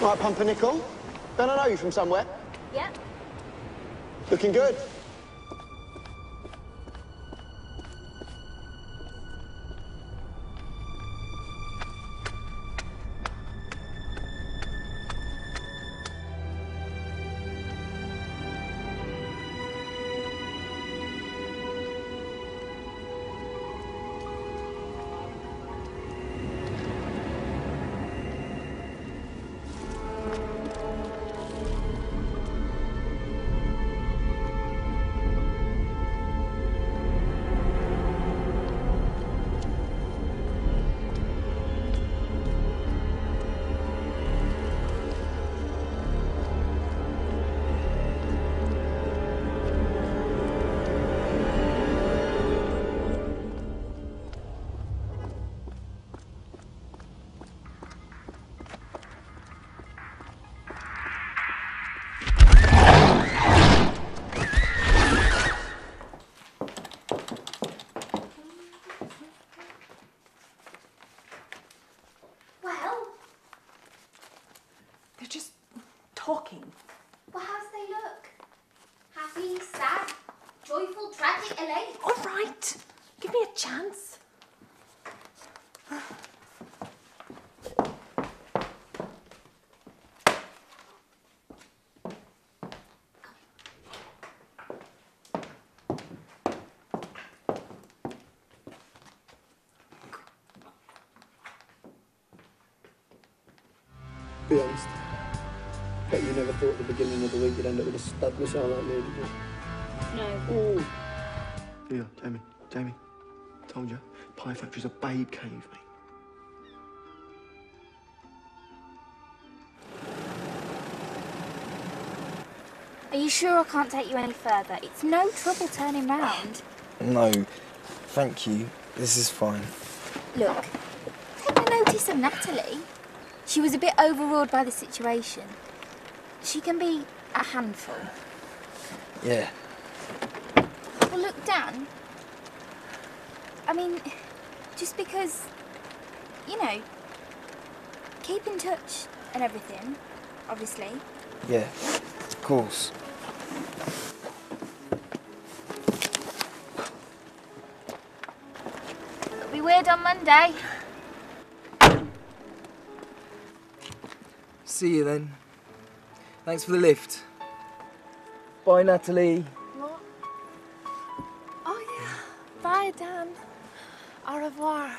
Right, Pumpernickel. Don't I know you from somewhere? Yeah. Looking good. うん。Talking. well, how's they look? Happy, sad, joyful, tragic, elate? All right. Give me a chance. Be honest. Bet you never thought at the beginning of the week you'd end up with a stud missile like me, did you? No. Ooh. Yeah, Jamie, Jamie. Told you. Pie Factory's a babe cave, mate. Are you sure I can't take you any further? It's no trouble turning round. No, thank you. This is fine. Look, take a notice of Natalie. She was a bit overawed by the situation. She can be a handful. Yeah. Well, look, Dan. I mean, just because, you know, keep in touch and everything, obviously. Yeah, of course. It'll be weird on Monday. See you then. Thanks for the lift. Bye, Natalie. What? Oh, yeah. Bye, Dan. Au revoir.